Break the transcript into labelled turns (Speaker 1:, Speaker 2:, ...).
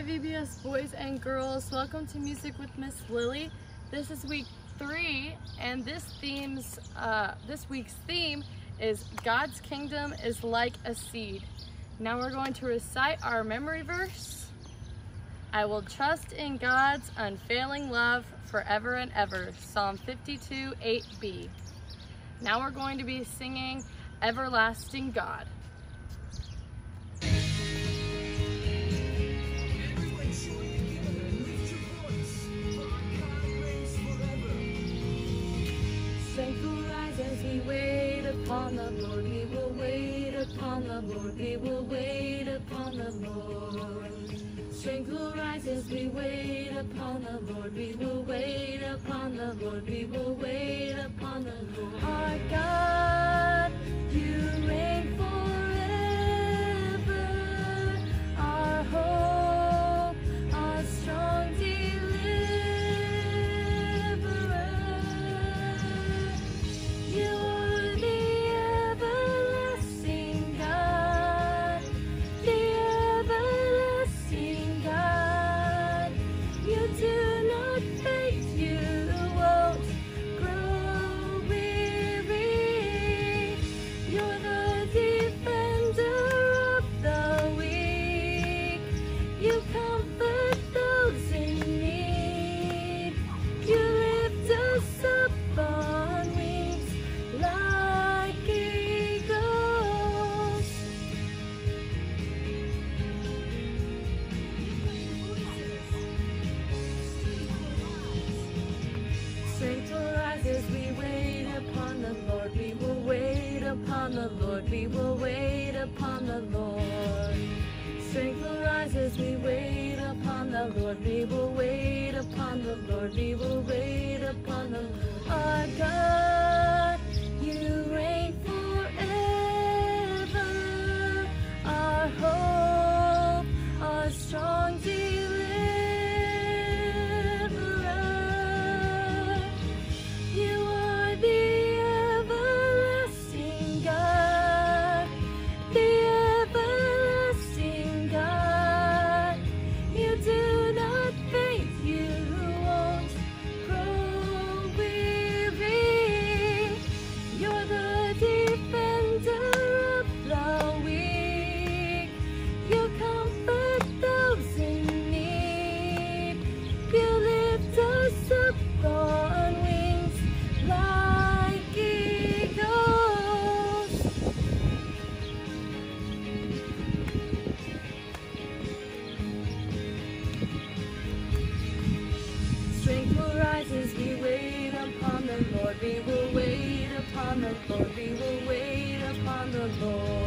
Speaker 1: Hi VBS boys and girls, welcome to Music with Miss Lily. This is week three and this theme's uh, this week's theme is God's kingdom is like a seed. Now we're going to recite our memory verse. I will trust in God's unfailing love forever and ever. Psalm 52, 8b. Now we're going to be singing Everlasting God. Upon the Lord, we will wait upon the Lord, we will wait upon the Lord. Strength will rise as we wait upon the Lord, we will wait upon the Lord, we will wait upon the Lord. Our God, upon the Lord, we will wait upon the Lord. Strength will rise as we wait upon the Lord, we will wait upon the Lord, we will wait upon the Lord. Our God, we will wait upon the Lord, we will wait upon the Lord.